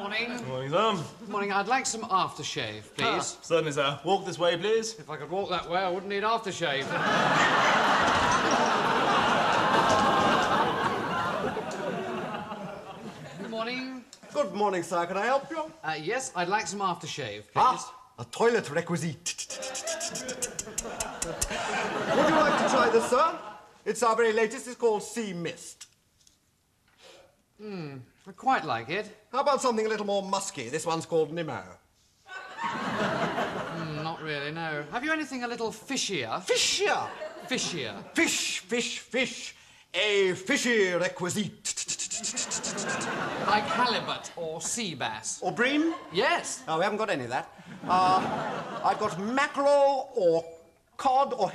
morning. Good Morning, sir. Good morning. I'd like some aftershave, please. Certainly, sir. Walk this way, please. If I could walk that way, I wouldn't need aftershave. Good morning. Good morning, sir. Can I help you? Uh, yes, I'd like some aftershave, please. Ah, a toilet requisite. Would you like to try this, sir? It's our very latest. It's called Sea Mist. I quite like it. How about something a little more musky? This one's called Nemo. Mm, not really, no. Have you anything a little fishier? Fishier? Fishier. Fish, fish, fish. A fishy requisite. Like halibut or sea bass? Or bream? Yes. Oh, we haven't got any of that. Uh, I've got mackerel or cod or